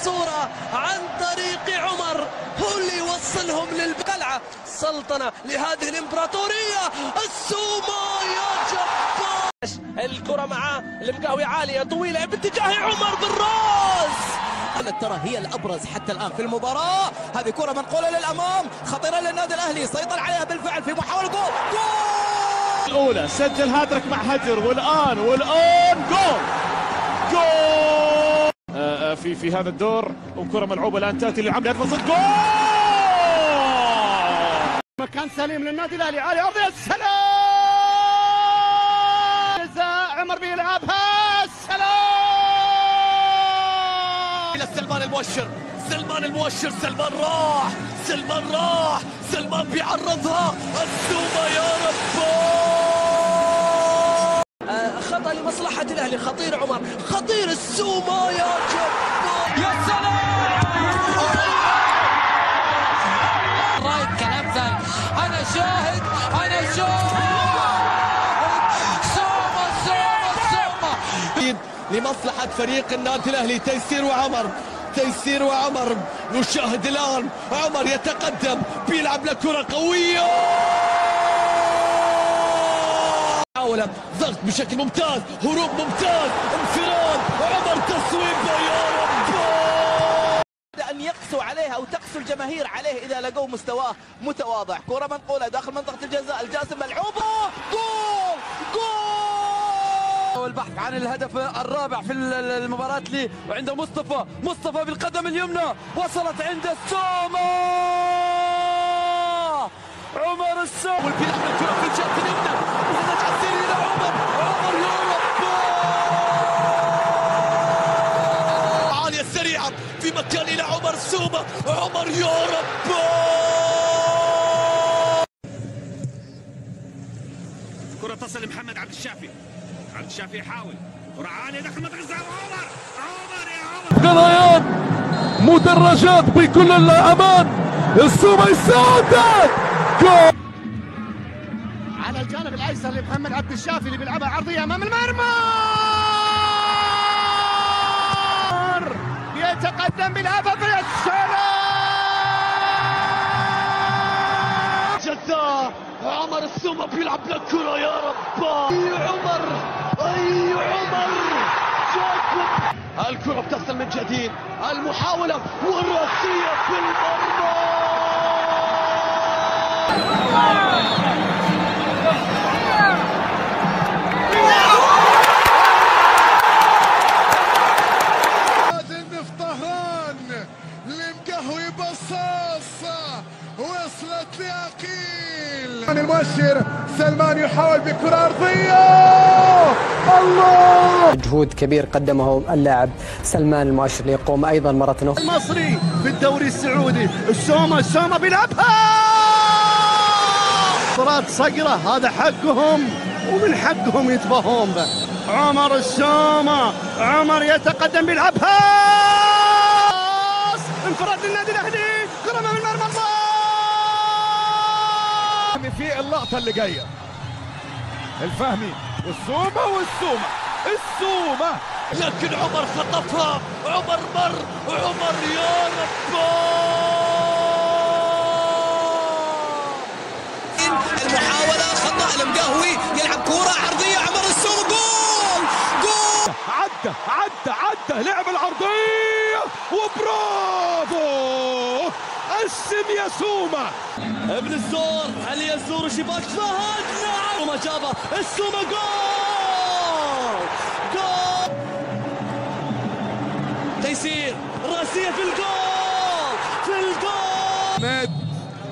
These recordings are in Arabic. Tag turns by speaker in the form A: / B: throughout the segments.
A: الصورة عن طريق عمر. هو اللي يوصلهم للقلعة سلطنة لهذه الإمبراطورية. السومة يا جبار. الكرة مع المقاوي عالية. طويلة باتجاه عمر بالراس
B: ترى هي الأبرز حتى الآن في المباراة. هذه كرة منقولة للأمام. خطيرة للنادي الأهلي. سيطر عليها بالفعل في محاوله جول. جول!
C: الأولى سجل هاتريك مع هجر والآن والآن جول! جول! في في هذا الدور. وكره ملعوبة الآن تأتي لعمرو يتفصل جول!
D: مكان سليم للنادي الأهلي. علي أرضي السلام! جزاء عمر بيلعبها السلام!
A: إلى سلمان المؤشر. سلمان المؤشر سلمان راح. سلمان راح. سلمان بيعرضها. السومة يا رب. خطأ لمصلحة الأهلي. خطير عمر. خطير السومة يا جبار يا سلام!
E: رايك كالامثل أنا شاهد أنا شاهد. سوما سوما سوما
A: لمصلحة فريق النادي الأهلي تيسير وعمر. تيسير وعمر. نشاهد الآن عمر يتقدم. بيلعب لكرة قوية. محاولة ضغط بشكل ممتاز هروب ممتاز انفراد عمر تصويبة يا رب!
B: ان يقسوا عليه أو تقسو الجماهير عليه إذا لقوا مستواه متواضع. كرة منقولة داخل منطقة الجزاء الجاسم ملعوبة! جول! جول!
F: والبحث عن الهدف الرابع في المباراة لي وعند مصطفى. مصطفى بالقدم اليمنى وصلت عند السومة! عمر السومة!
A: والبيلعب الكرة في الجهة اليمنى! عالية سريعة في مكان إلى عمر سومة عمر يا رب
C: كرة تصل لمحمد عبد الشافي. عبد الشافي يحاول. داخل منطقه الزهر عمر. عمر يا عمر.
F: مدرجات بكل الأمان. السومة يسدد جول!
D: الايسر لمحمد عبد الشافي اللي بيلعبها عرضية أمام المرمى. يتقدم بالهدف السلام
A: جزاء عمر السومة بيلعب للكرة يا رب. أي عمر أي عمر. جاكوب. الكرة بتصل من جديد. المحاولة والراسية في المرمى.
G: لأقيل المؤشر. سلمان يحاول بكرة أرضية. الله!
H: مجهود كبير قدمه اللاعب سلمان المؤشر ليقوم أيضا مرة أخرى.
D: المصري في الدوري السعودي السومة السومة بيلعبها كرات صقرة هذا حقهم ومن حقهم يتباهون به. عمر السومة عمر يتقدم بيلعبها انفراد للنادي الأهلي كرة من المرمى
F: في اللقطة اللي جاية. الفهمي والسومة والسومة السومة.
A: لكن عمر خطفها عمر مر عمر يا رب.
B: المحاولة خطأ المقهوي يلعب كرة عرضية عمر السوق جول! جول!
F: عدى عدى عدى لعب العرضية وبرافو! قسم يا سومة
A: ابن الزور هل يزور شباك فهد. نعم. وما جابه. السومة جول. جول. تيسير. راسية في الجول. في الجول.
F: عماد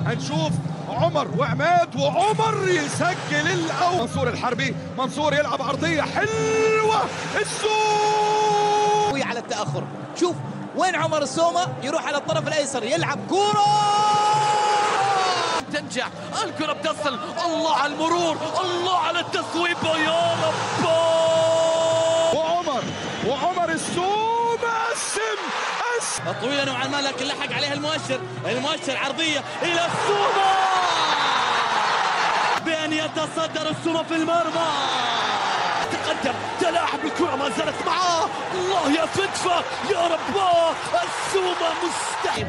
F: هنشوف عمر وعماد وعمر يسجل الأول. منصور الحربي منصور يلعب عرضية حلوة. السوق
B: على التأخر. شوف وين عمر السومة؟ يروح على الطرف الأيسر يلعب كره
A: تنجح الكرة بتصل. الله على المرور الله على التصويبة يا رب
F: وعمر وعمر السوق قسم قسم
A: طويلة نوعا ما لكن لحق عليها المؤشر. المؤشر عرضية إلى السومة! بأن يتصدر السومة في المرمى! يتقدم تلاعب الكرة ما زالت معاه. الله يا فتفة يا رباه السومة مستحيل.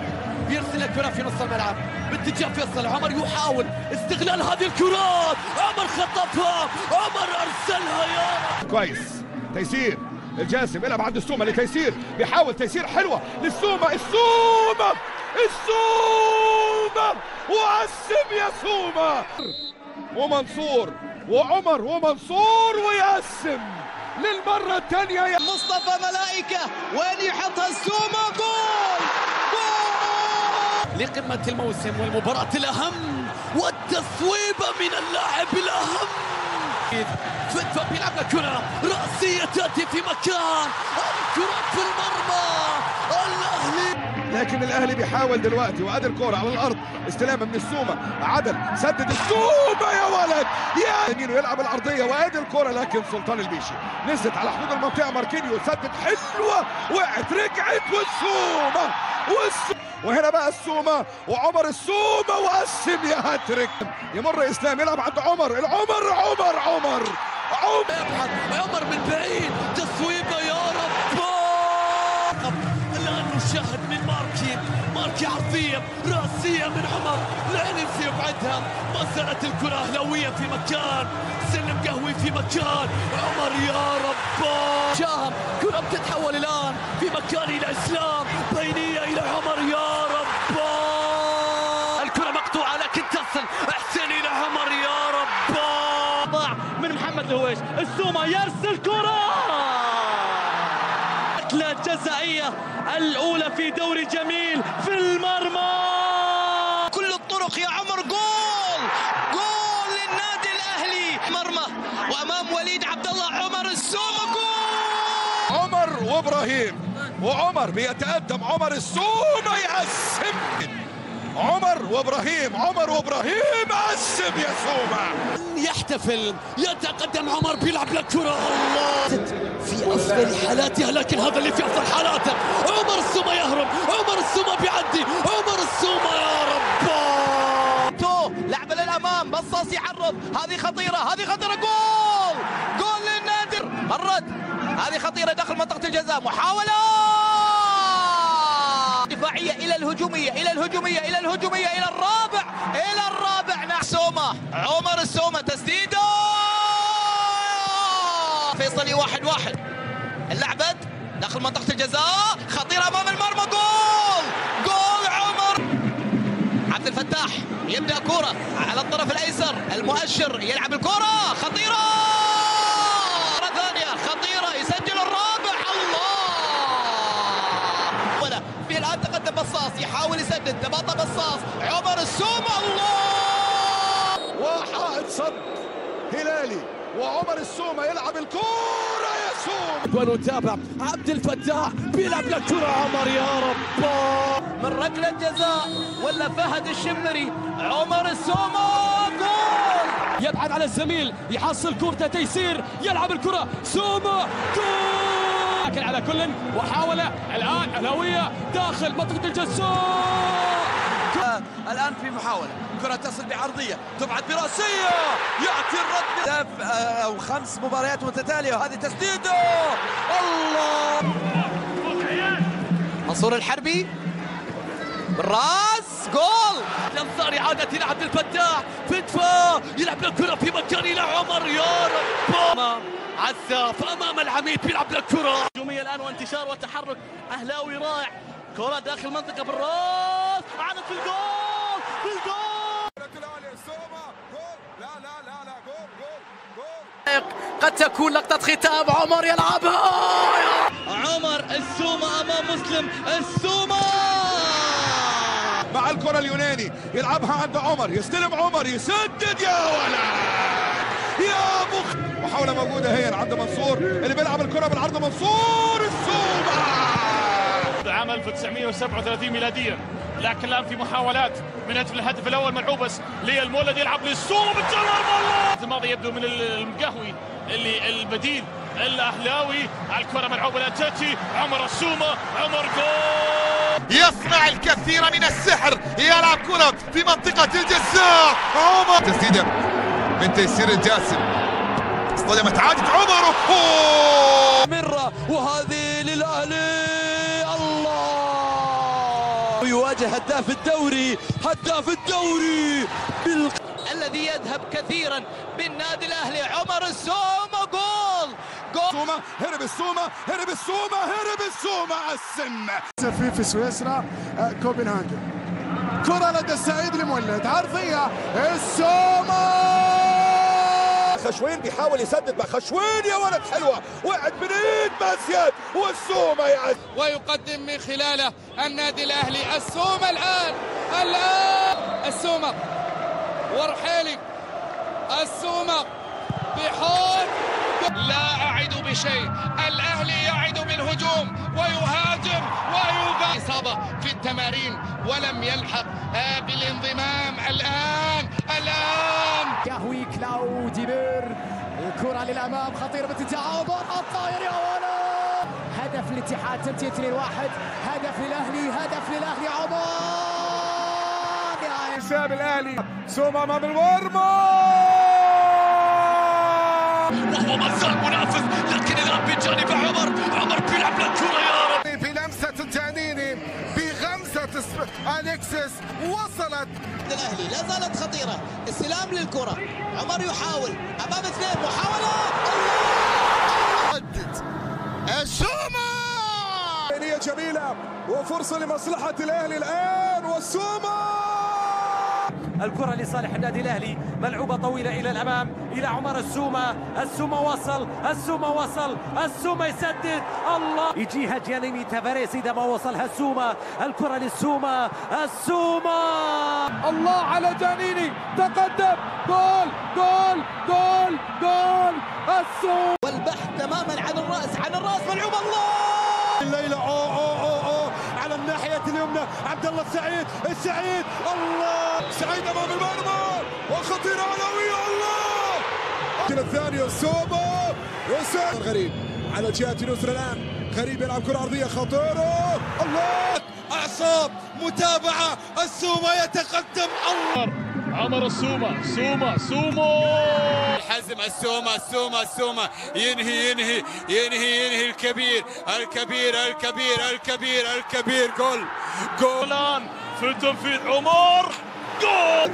A: يرسل الكرة في نص الملعب. باتجاه فيصل عمر يحاول استغلال هذه الكرات عمر خطفها عمر أرسلها يا
G: كويس. تيسير. الجاسم يلعب عند السومة لتيسير. بيحاول تيسير حلوة للسومة. السومة السومة. وقسم يا سومة. ومنصور وعمر ومنصور ويقسم للمرة الثانية يا
B: مصطفى ملائكة وين يحطها السومة جول!
A: لقمة الموسم والمباراة الأهم والتصويبة من اللاعب الأهم. فتفة بيلعب كرة رأسية تأتي في مكان الكرة في المرمى الأهلي!
G: لكن الأهلي بيحاول دلوقتي وادي الكورة على الأرض. استلامه من السومة. عدل. سدد السومة يا ولد! يا يمينه يلعب العرضيه وادي الكورة لكن سلطان البيشي نزلت على حدود المنطقة. ماركينيو سدد حلوة وقعت رجعت والسومة! والسومه وهنا بقى السومة وعمر السومة وقسم يا هاتريك! يمر إسلام يلعب عند عمر. العمر عمر عمر! عمر!
A: يبحث عمر من بعيد. عرضية رأسية من عمر. العنزي يبعدها ما زالت الكرة أهلاوية في مكان. سلم قهوي في مكان. عمر يا رب شاهم كرة بتتحول الآن في مكان إلى إسلام. بينية إلى عمر يا رب الكرة مقطوعة لكن تصل. أحسن إلى عمر يا رب ضاع من محمد الهويش. السومة يرسل كرة. ركلة جزائية الأولى في دوري جميل في المرمى.
B: كل الطرق يا عمر جول! جول للنادي الأهلي. مرمى وأمام وليد عبد الله عمر السومة جول!
G: عمر وإبراهيم وعمر بيتقدم عمر السومة يقسم. عمر وابراهيم عمر وابراهيم قسم يا سومة.
A: يحتفل يتقدم عمر بيلعب لكرة الله. في أفضل حالاتها لكن هذا اللي في أفضل حالاته عمر السومة يهرب. عمر السومة بيعدي. عمر السومة يا رب
B: تو لعبة للأمام. بصاص يعرض. هذه خطيرة. هذه خطيرة. جول! جول للنادي مرت. هذه خطيرة داخل منطقة الجزاء. محاولة! دفاعية إلى الهجومية إلى الهجومية إلى الهجومية إلى الرابع إلى الرابع نعم سومة عمر السومة تسديده فيصلي واحد واحد. اللعبة داخل منطقة الجزاء. خطيرة أمام المرمى. جول! جول عمر! عبد الفتاح يبدأ كرة على الطرف الأيسر. المؤشر يلعب الكرة خطيرة! يسدد تباطا بصاص. عمر السومة الله!
G: وحائط صد هلالي وعمر السومه يلعب الكوره يا سومه
A: ونتابع عبد الفتاح بيلعب لكرة عمر يا رب
B: من ركلة جزاء ولا فهد الشمري؟ عمر السومة جول!
A: يبعد على الزميل يحصل كورته تيسير يلعب الكرة. سومة جول! لكن على كل وحاول الآن أهلاوية داخل منطقة الجزاء
F: الآن في محاولة. كرة تصل بعرضية تبعد برأسية. يأتي الرد. آه، أو خمس مباريات متتالية وهذه تسديدة. الله.
B: منصور الحربي. بالراس جول.
A: الانصار إعادة إلى عبد الفتاح. فتفا يلعب الكرة في مكان إلى عمر. يا رب. امام عساف أمام العميد بيلعب الكره هجومية الآن وانتشار وتحرك أهلاوي رائع. كرة داخل منطقة بالراس. عادت في الجول. في الجول. قد تكون لقطة ختام. عمر يلعبها. عمر السومة أمام مسلم السومة
G: مع الكرة اليوناني يلعبها عند عمر. يستلم عمر. يسدد يا ولد. يا مخ محاوله موجودة هي عند منصور اللي بيلعب الكرة بالعرض منصور السومه
C: عام 1937 ميلاديا لكن الآن في محاولات من أجل الهدف الأول ملعوبس للمولد يلعب للسومه بالجول الله الماضي يبدو من المقهوي اللي البديل الأهلاوي. الكرة ملعوبة الاتاتي عمر السومة عمر جول!
I: يصنع الكثير من السحر يلعب كرة في منطقة الجزاء. عمر! تسديدة من تيسير الجاسم. قدمت عادت عمر.
F: مرة وهذه للأهلي. الله! يواجه هداف الدوري هداف الدوري! بال...
B: الذي يذهب كثيرا بالنادي الأهلي. عمر السومة جول! جول!
J: سوما هرب السوما هرب السوما هرب السوما السم!
K: في في سويسرا آه، كوبنهاجن. كرة لدى السعيد المولد عرضية السوما
J: خشوين بيحاول يسدد مع خشوين يا ولد حلوة. وقعت من إيد مازياد والسوما يا
L: ويقدم من خلاله النادي الأهلي. السومة الآن. الآن. السومة. ورحيلي. السومة. بحول لا أعد بشيء. الأهلي يعد بالهجوم. ويهاجم. ويبا إصابة في التمارين. ولم يلحق. آه، بالانضمام. الآن. الآن.
E: يهوي كلاودي بير الكرة للأمام خطيرة بالتجاوب الطاير يا ولد! هدف الاتحاد تمتية 2 1 هدف للأهلي هدف للأهلي عمر يا
J: حساب الأهلي سوما امام المرمى
B: وهو مزال منافس لكن الآن بجانب عمر عمر بيلعب للكره يا رب!
I: في لمسة التهديني بغمسة أليكسيس وصلت
B: الأهلي لا زالت خطيرة. استلام للكرة. عمر يحاول. أمام اثنين محاولة.
I: ردت السومة!
J: نية جميلة وفرصة لمصلحة الأهلي الآن والسوما
A: الكرة لصالح النادي الأهلي. ملعوبة طويلة إلى الأمام إلى عمر السومة السومة وصل السومة وصل السومة يسدد. الله! يجيها جيانيني تافاريس إذا ما وصلها السومة الكرة للسومة السومة الله على جانيني تقدم. جول جول جول جول. السومة
B: والبحث تماما عن الرأس عن الرأس. ملعوب الله!
J: الليلة أوه أوه الناحية اليمنى. عبد الله السعيد السعيد الله! سعيد أمام المرمى! وخطيرة علوية الله! الثانية سوما وسام غريب. على جهة اليسرى الآن. غريب يلعب كرة أرضية. خطيرة! الله!
F: أعصاب متابعة السومة يتقدم. الله!
C: عمر السومة سومة سومو
F: الحزم السومة السومة السومة. ينهي ينهي ينهي ينهي الكبير الكبير الكبير الكبير الكبير. جول جول.
C: الان في التنفيذ عمر. جول.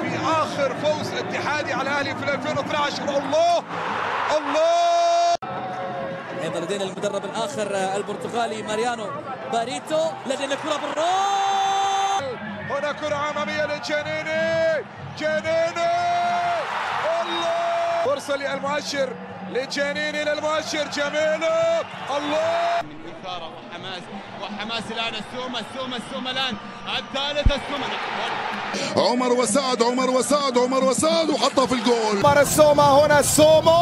J: في آخر فوز اتحادي على الأهلي في 2012 الله الله.
A: أيضا لدينا المدرب الآخر البرتغالي ماريانو باريتو لدينا كرة بالرأس.
J: هنا كرة أمامية لجنيني. جنيني! الله! فرصة للمؤشر لجنيني للمؤشر جميلة! الله!
F: من إثارة وحماس وحماس الآن السومة السومة السومة الآن الثالث السومة.
I: عمر وسعد عمر وسعد عمر وسعد وحطها في الجول.
J: عمر السومة هنا السومة!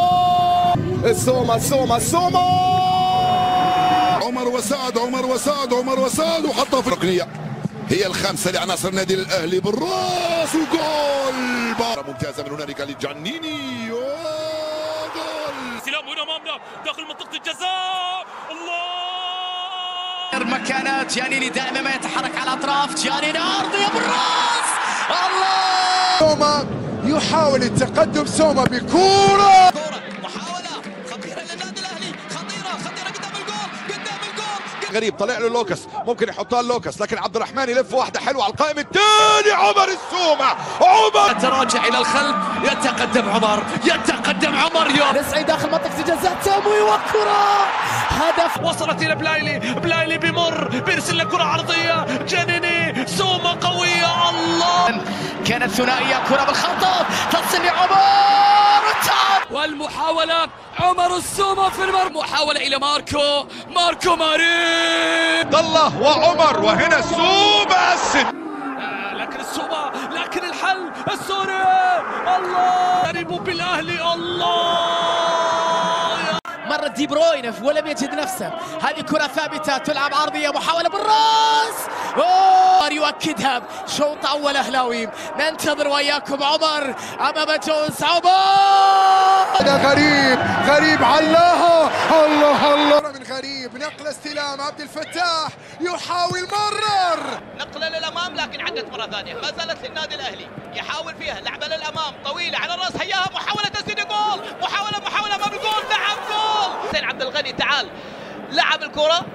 J: السومة السومة السومة!
I: عمر وسعد عمر وسعد عمر وسعد وحطها في الركنية. هي الخامسة لعناصر النادي الأهلي بالراس وجول! ممتازة من هنالك لجانيني. وجول
C: استلام هنا امامنا داخل منطقة الجزاء. الله!
L: مكانات جانيني دائما ما يتحرك على الاطراف جانيني أرضية بالراس. الله!
J: سوما يحاول التقدم سوما بكورة! غريب طلع له لوكس ممكن يحطها لوكس لكن عبد الرحمن يلف واحدة حلوة على القائم الثاني عمر السومة. عمر!
L: يتراجع إلى الخلف يتقدم عمر يتقدم عمر يوم.
E: السعيد داخل منطقة الجزاء تاموي وكرة! هدف
C: وصلت إلى بلايلي. بلايلي بيمر بيرسل لكره عرضية. جنيني سومه قوية. الله!
L: كانت ثنائية. كرة بالخطأ. تصل لعمر تعب
A: والمحاولة عمر السومة في المرمى محاولة إلى ماركو. ماركو ماري
J: الله وعمر وهنا سومة الست
A: لكن السومة لكن الحل السوري. الله! قريب بالأهلي. الله!
L: دي بروين ولم يجد نفسه. هذه كرة ثابتة تلعب عرضية محاولة بالراس. أوه! يؤكدها شوط أول أهلاوي. ننتظر وياكم عمر أمام جونز. عمر!
J: غريب غريب. علاها. الله الله. غريب نقل استلام عبد الفتاح يحاول مرر.
B: نقلة للأمام لكن عدت مرة ثانية. ما زالت للنادي الأهلي يحاول فيها. لعبة للأمام طويلة على الرأس هياها محاولة تسديد جول. محاولة محاولة الثاني تعال. لعب الكرة.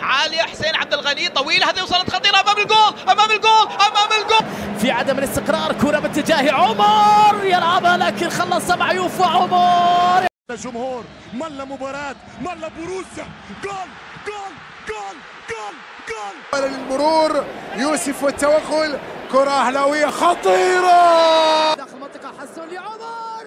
B: عالية حسين عبد الغني. طويلة هذه وصلت خطيرة. أمام الجول أمام الجول أمام الجول.
E: في عدم الاستقرار كرة باتجاه عمر. يلعبها لكن خلص معيوف وعمر
K: الجمهور ملا مباراة ملا بروسيا. جول جول جول جول جول. للمرور يوسف والتوغل كرة أهلاوية خطيرة.
H: داخل المنطقة حسن لعمر.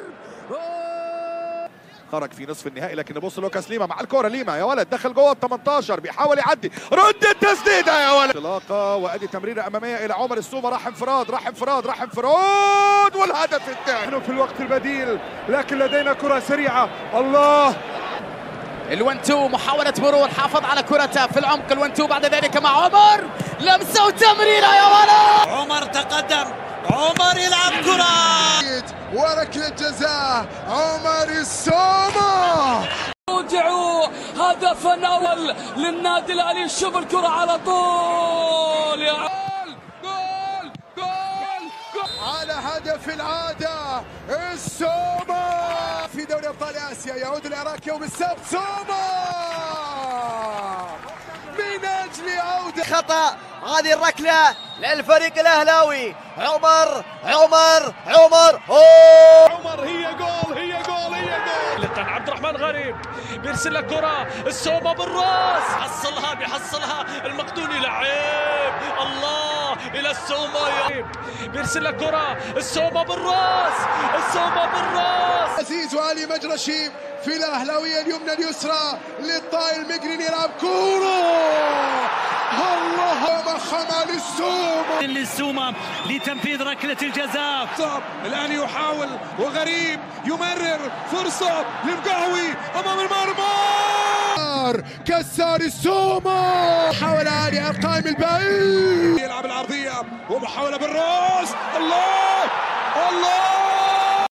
G: خرج في نصف النهائي لكن نبص لوكاس ليما مع الكرة ليما يا ولد دخل جوه ال 18 بيحاول يعدي. رد التسديدة يا ولد. انطلاقة وأدي تمريرة أمامية إلى عمر السومة. راح انفراد راح انفراد راح انفراد والهدف الثاني.
K: في الوقت البديل لكن لدينا كرة سريعة. الله!
E: ال one two محاولة مرور حافظ على كرته في العمق. ال one two بعد ذلك مع عمر. لمسة وتمريرة يا ولد.
F: عمر تقدم. عمر يلعب كرة.
K: وركلة جزاء عمر السومة.
A: رجعوا هدفا اول للنادي الأهلي شوف الكرة على طول. يا جول جول جول جول.
K: على هدف العادة السومة. في دوري أبطال آسيا يعود العراق يوم السبت سومة. من أجل عودة.
F: خطأ هذه الركلة للفريق الأهلاوي. عمر عمر عمر أوه
C: عمر هي جول هي جول هي جول!
A: عبد الرحمن غريب بيرسل لك كرة السومة بالراس! حصلها بيحصلها المقدوني لعيب! الله إلى السومة يا بيرسل لك كرة السومة بالراس! السومة بالراس!
K: عزيز وعلي مجرشي في الأهلاوية اليمنى اليسرى للطائر المقرن يلعب كورة الله مخمة للسومة
M: للسومة لتنفيذ ركلة الجزاء.
K: الآن يحاول وغريب يمرر فرصة للقهوي أمام المرمى كسار السومة حاول علي القائم البعيد. يلعب العرضية ومحاولة بالراس. الله! الله!